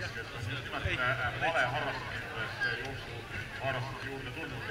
keskelt on just nimelt vale harrastus, jooksuharrastuse juurde tulnud ja